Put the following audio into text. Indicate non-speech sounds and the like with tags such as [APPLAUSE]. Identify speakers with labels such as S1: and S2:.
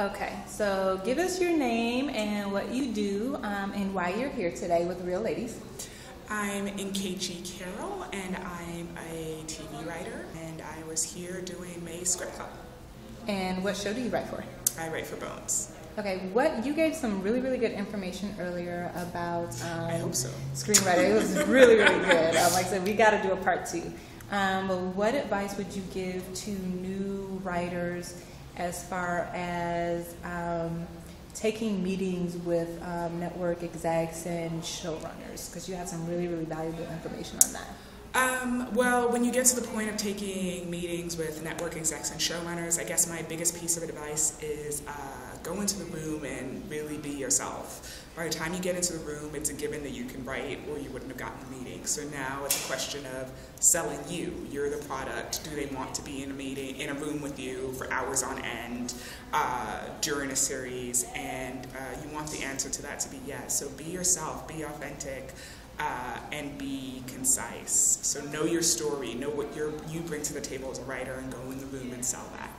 S1: Okay, so give us your name and what you do um, and why you're here today with REEL Ladies.
S2: I'm Nkechi Carroll, and I'm a TV writer, and I was here doing May Script Club.
S1: And what show do you write for?
S2: I write for Bones.
S1: Okay, what you gave some really really good information earlier about um,
S2: I hope so.
S1: screenwriting. It was [LAUGHS] really really good. Um, like I said, we got to do a part two. Um, but what advice would you give to new writers as far as um, taking meetings with um, network execs and showrunners? Because you have some really really valuable information on that.
S2: Um, well, when you get to the point of taking meetings with network execs and showrunners, I guess my biggest piece of advice is uh, go into the room and really be yourself. By the time you get into the room, it's a given that you can write or you wouldn't have gotten the meeting. So now it's a question of selling you. You're the product. Do they want to be in a meeting, in a room with you for hours on end uh, during a series? And uh, you want the answer to that to be yes. So be yourself, be authentic uh, and be concise. So know your story, know what you you bring to the table as a writer, and go in the room and sell that.